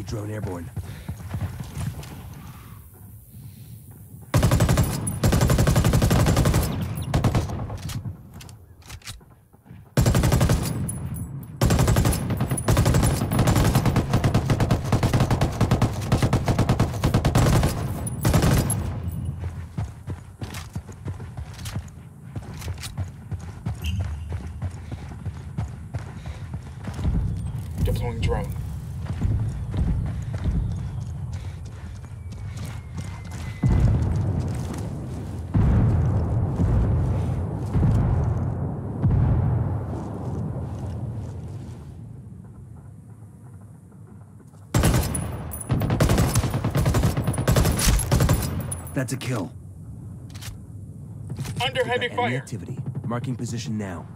Enemy drone airborne. Deploying drone. That's a kill. Under heavy fire. activity. Marking position now.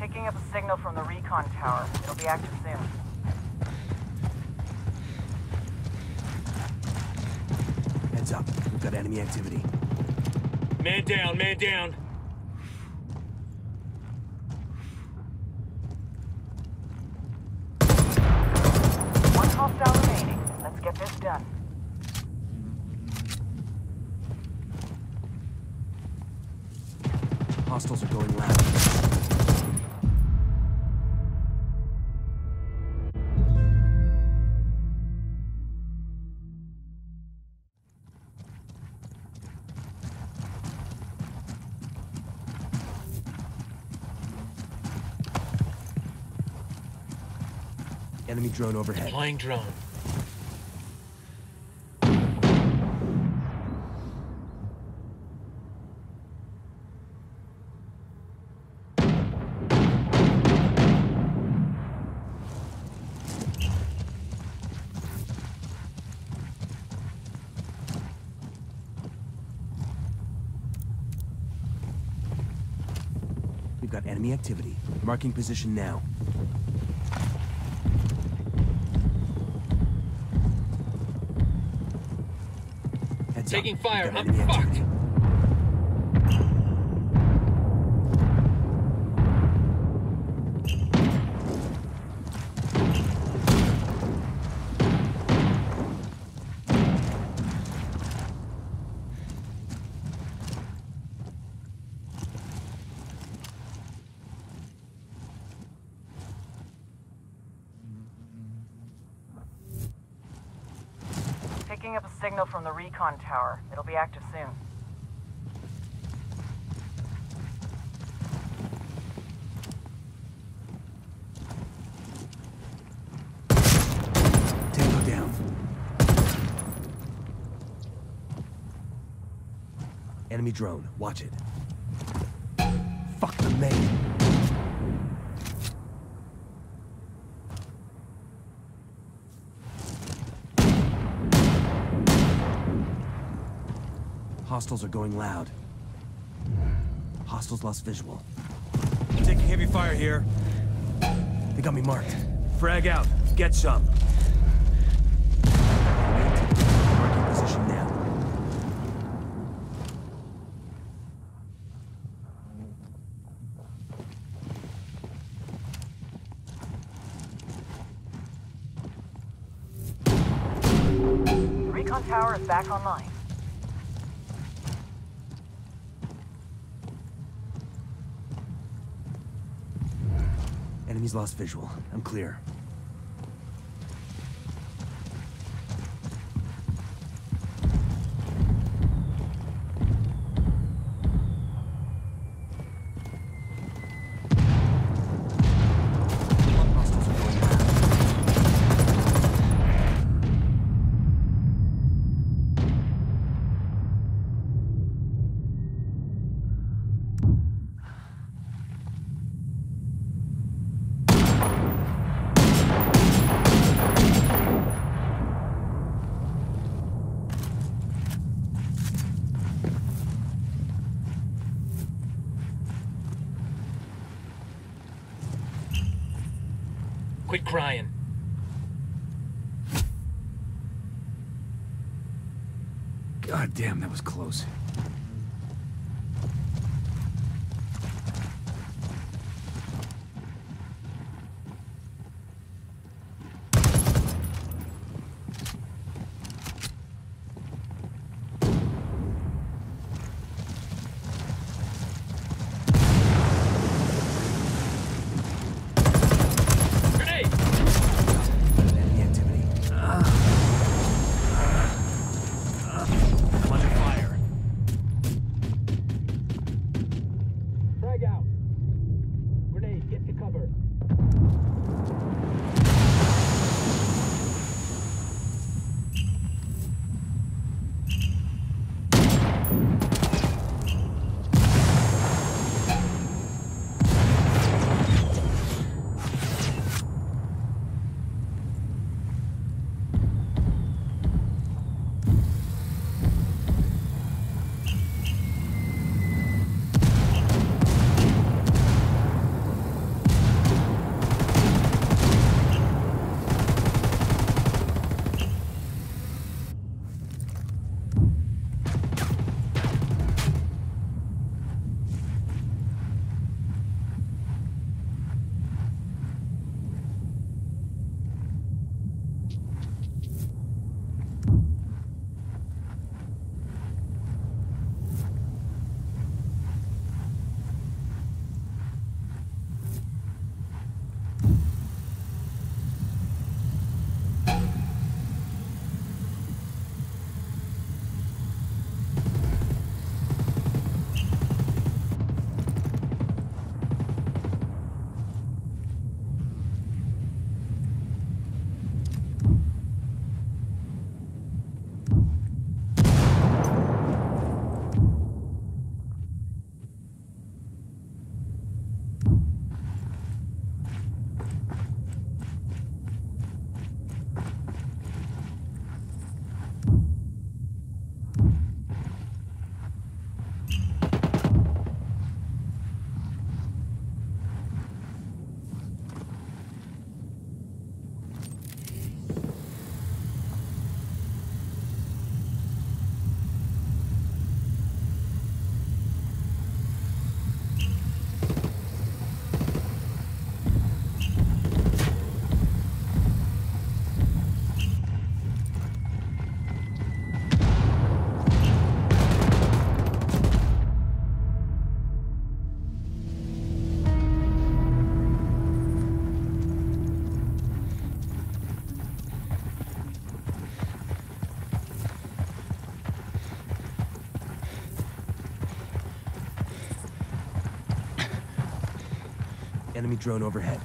Picking up a signal from the recon tower. It'll be active soon. Heads up. We've got enemy activity. Man down, man down. One hostile remaining. Let's get this done. Hostiles are going loud. Enemy drone overhead. Deploying drone. We've got enemy activity. Marking position now. Heads up. Taking fire. I'm fucked. Signal from the recon tower. It'll be active soon. Enemy drone. Watch it. Fuck the main. Hostiles are going loud. Hostiles lost visual. Taking heavy fire here. They got me marked. Frag out. Get some. Marking position now. Recon tower is back online. Enemies lost visual. I'm clear. Crying. God damn, that was close. Enemy drone overhead.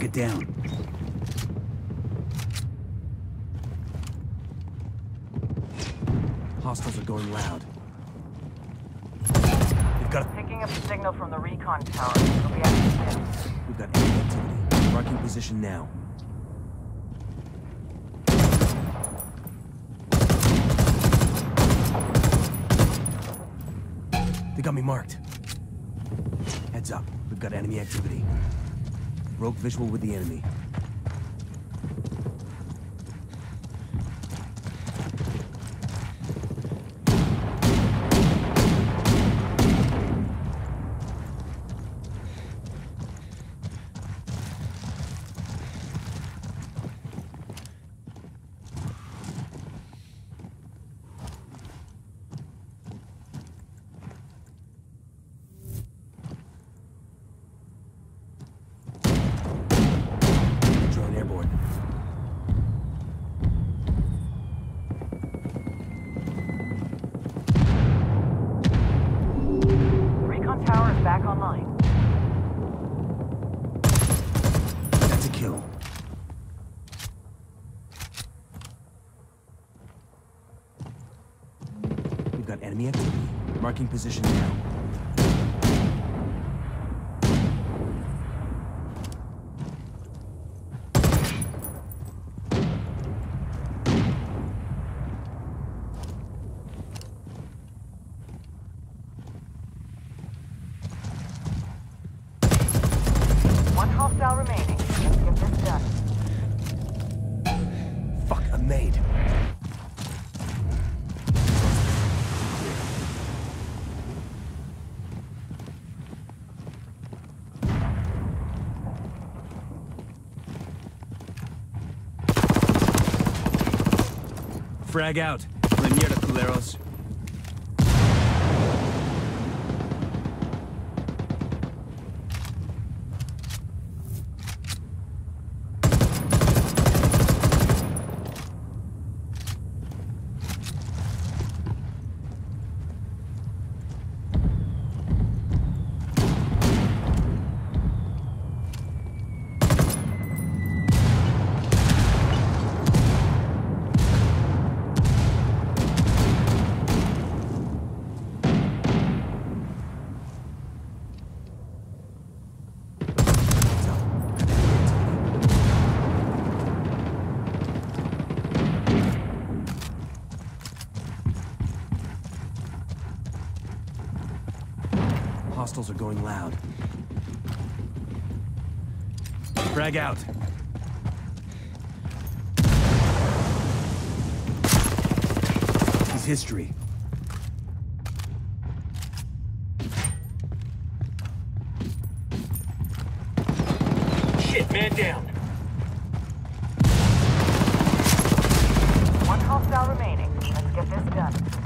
Target down. Hostiles are going loud. We've got Picking up a signal from the recon tower. It'll be active. we've got enemy activity. Marking position now. They got me marked. Heads up. We've got enemy activity. Rogue visual with the enemy. Got enemy activity. Marking position now. One hostile remaining. Let's get this done. Fuck, I'm made. Frag out. Mierda, culeros. Hostiles are going loud. Frag out. He's history. Shit, man down. One hostile remaining. Let's get this done.